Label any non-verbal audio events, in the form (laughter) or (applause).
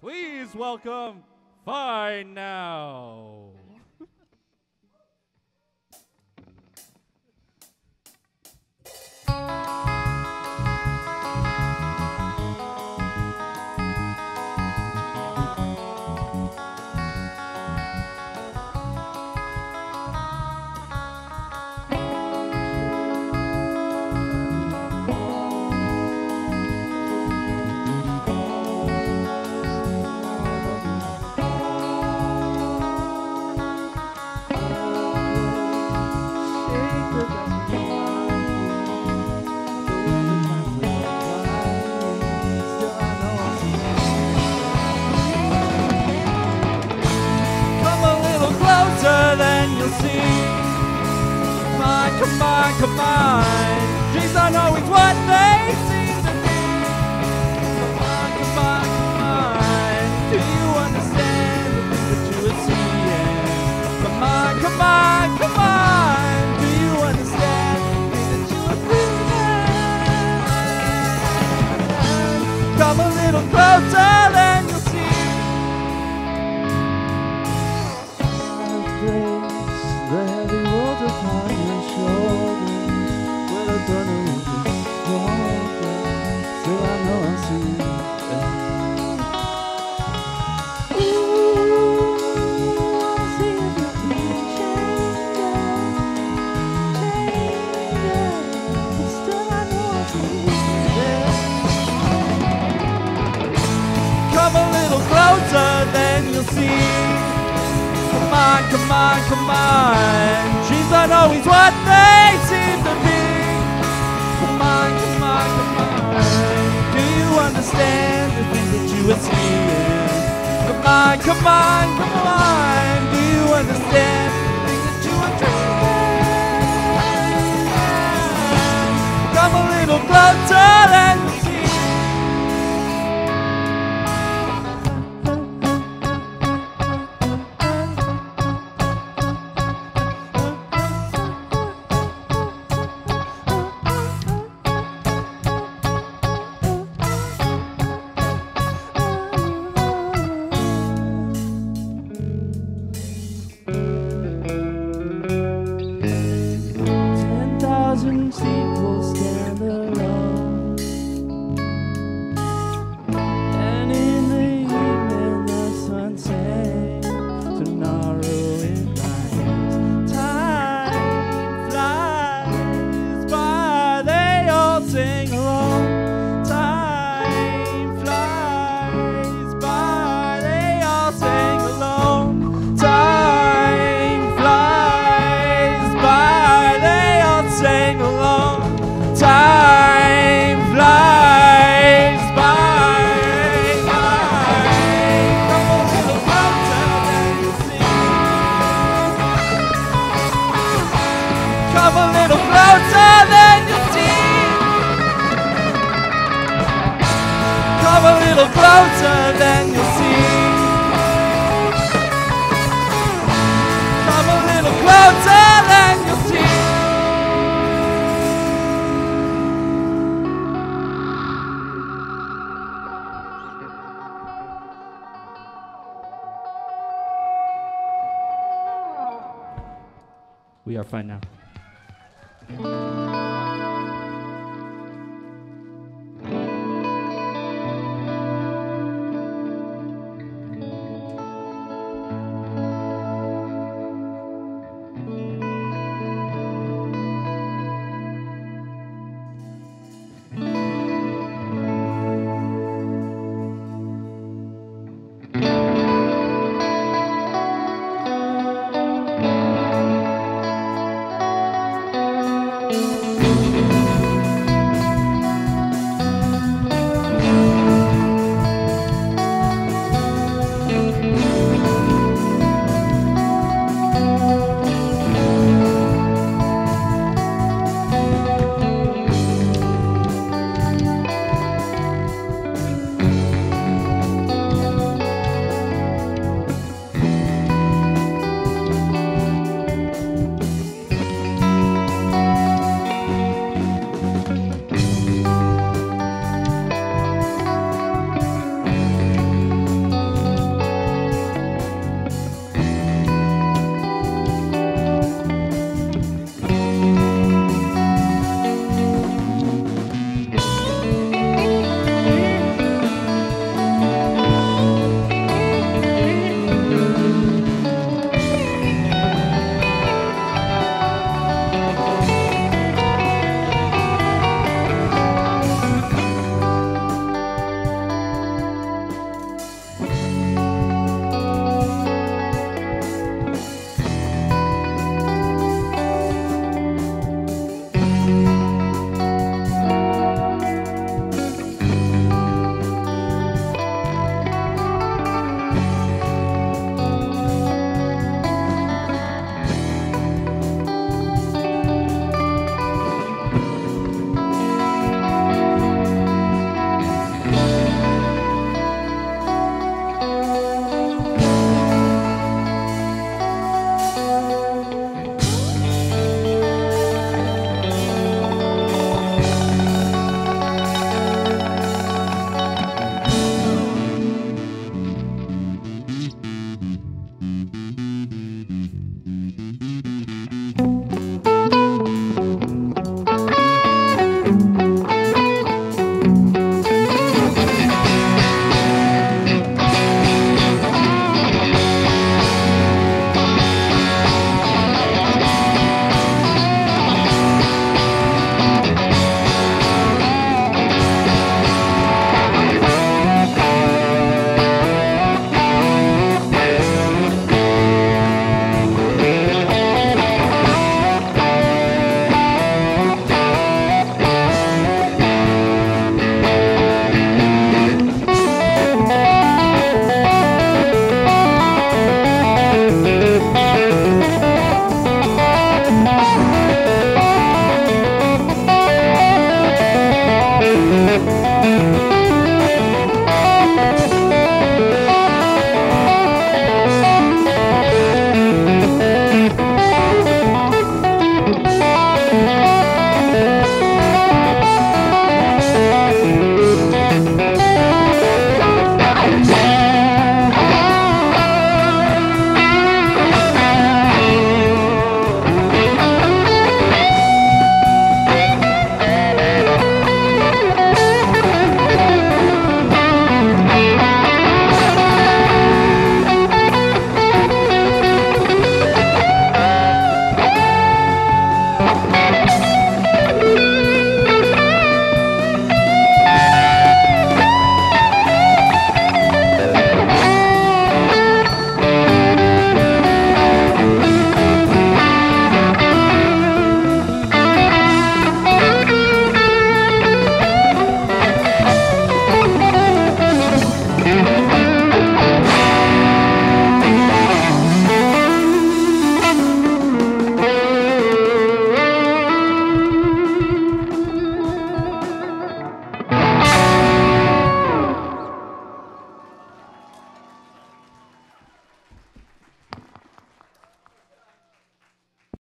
Please welcome finenow. (laughs) Come on, come on. Dreams aren't always what they seem to be. Come on, come on, come on. Do you understand the things that you are seeing? Come on, come on, come on. Do you understand the things that you are feeling? Come a little closer, see. Come on, come on, come on. Dreams aren't always what they seem to be. Come on, come on, come on. Do you understand the things that you are seeing? Come on, come on, come on. Do you understand people stand alone, closer than you see. Come a little closer than you see. We are fine now.